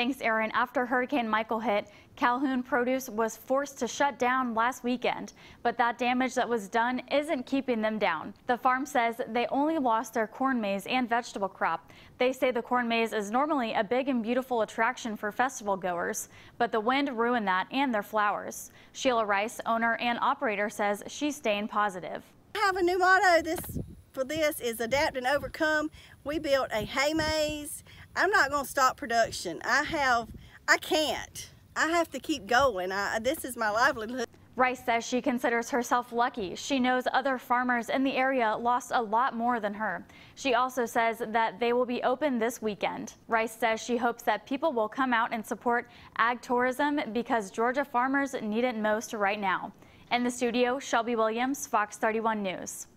Thanks, Aaron. After Hurricane Michael hit, Calhoun Produce was forced to shut down last weekend, but that damage that was done isn't keeping them down. The farm says they only lost their corn maze and vegetable crop. They say the corn maze is normally a big and beautiful attraction for festival goers, but the wind ruined that and their flowers. Sheila Rice, owner and operator, says she's staying positive. I have a new motto this for this is adapt and overcome. We built a hay maze. I'm not going to stop production. I have, I can't. I have to keep going. I, this is my livelihood. Rice says she considers herself lucky. She knows other farmers in the area lost a lot more than her. She also says that they will be open this weekend. Rice says she hopes that people will come out and support ag tourism because Georgia farmers need it most right now. In the studio, Shelby Williams, Fox 31 News.